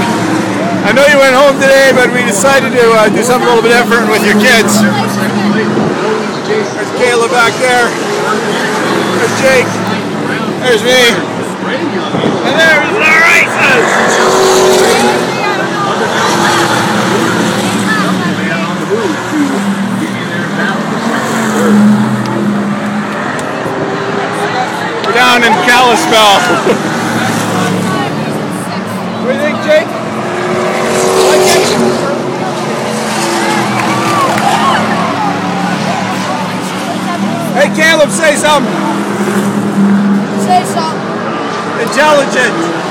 I know you went home today, but we decided to uh, do something a little bit different with your kids. There's Kayla back there. There's Jake. There's me. And there's. We're down in Kalispell. Hey, Kaleb, say something. Say something. Intelligent.